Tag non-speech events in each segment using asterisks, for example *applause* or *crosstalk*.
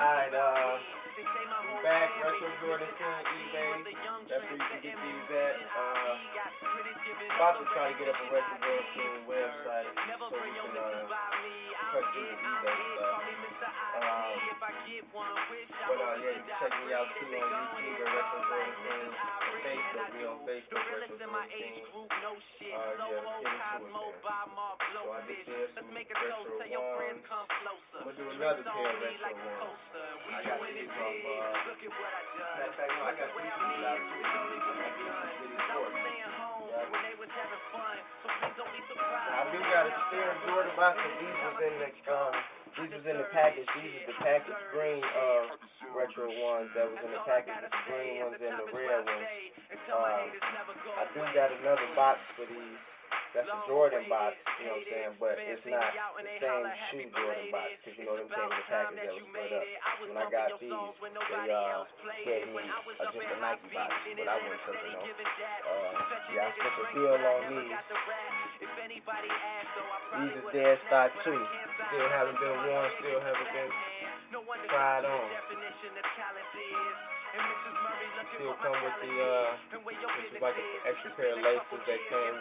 Alright, uh, back, Retro Jordan Fiend, eBay. That's where you can get these at. Uh, about to try to get up a Retro Jordan Fiend website so we can, uh, eBay stuff. Um, but, uh, yeah, you can check me out too on YouTube at Retro Jordan Fiend. Facebook, we on Facebook, Retro Jordan Fiend. Uh, yeah, get into it, man. So I just did some retro ones. I'm gonna do another pair of retro ones. I got these from, uh, matter of fact, no, I got these from out too. I do got a spare Jordan box, and these was in the, um, these was in the package. These are the package green, uh, retro ones that was in the package. The green ones and the red ones. Um, I do got another box for these. That's a Jordan box, you know what I'm saying, but it's not the same shoe Jordan box, because you know them came in the package that was split up. When I got these, they, uh, gave me uh, just a Nike box, but I wouldn't took it. Uh, yeah, I spent a deal on these. These is dead stock too. Still haven't been worn, still haven't been tried on. Still come with the, uh, like an extra pair of laces that came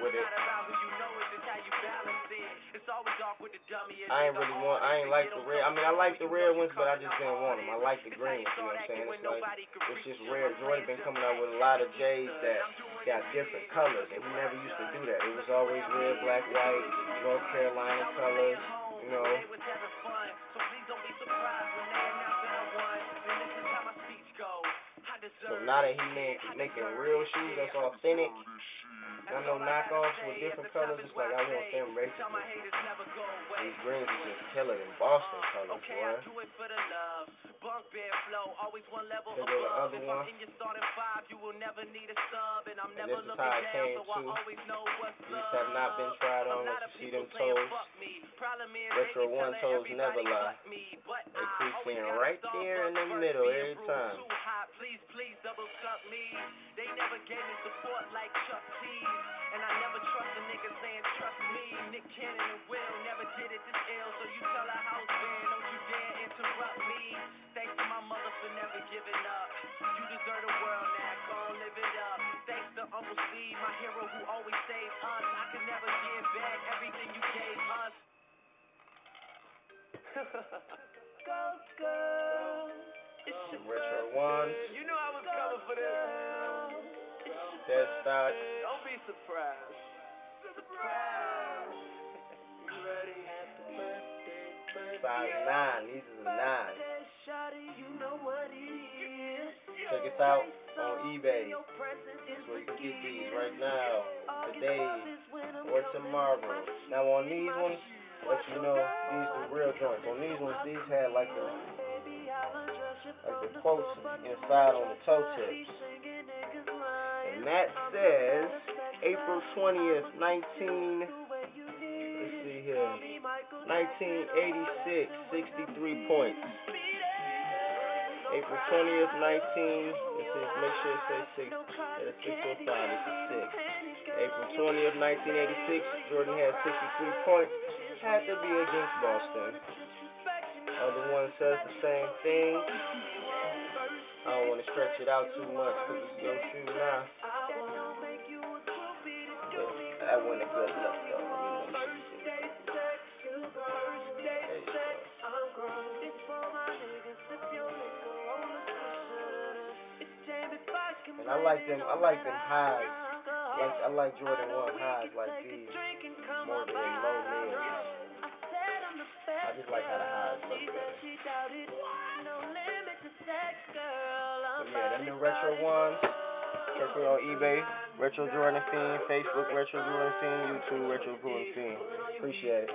I ain't really want, I ain't like the red, I mean I like the red ones, but I just didn't want them. I like the green, you know what I'm saying? It's like, it's just rare. Jordan been coming out with a lot of J's that got different colors, and he never used to do that. It was always red, black, white, North Carolina colors, you know. So now that he made, making real shoes that's authentic, not no knockoffs with different colors, it's like I want them basically. Greens uh, just killer than Boston colors, boy. Here go the other one. And this is how it came too. These have not been tried on. Let you see them toes. Retro one toes never lie. They creep in right there in the middle every time. Please, please double cup me. They never gave me support like Chuck T. And I never trust a nigga saying trust me. Nick Cannon and Will never did it this ill. So you tell house band, don't you dare interrupt me. Thanks to my mother for never giving up. You deserve the world now, go on live it up. Thanks to Uncle Steve, my hero who always saved us. I could never give back everything you gave us. *laughs* go. Retro ones. You knew I was coming for this. Dead stock. Don't be surprised. Surprise. Size nine. These is a nine. Check us out on eBay. That's where you can get these right now, today, or tomorrow. Now on these ones, let you know these the real joints. On these ones, these had like the like the quotes inside on the toe tips. And that says April 20th, 19, let's see here, 1986, 63 points. April 20th, 19, it says, make sure it says 6, uh, it's 605, it's a 6. April 20th, 1986, Jordan had 63 points, had to be against Boston. Other one says the same thing. I don't want to stretch it out too much because it's your shoe now. But that wasn't a good look though. And I like them. I like them highs. Like I like Jordan One highs like these more than low mids. I just like how the highs look better. But yeah, them new retro ones. Check me on eBay, Retro Jordan Fiend, Facebook, Retro Jordan Fiend, YouTube, Retro Jordan Fiend. Appreciate it.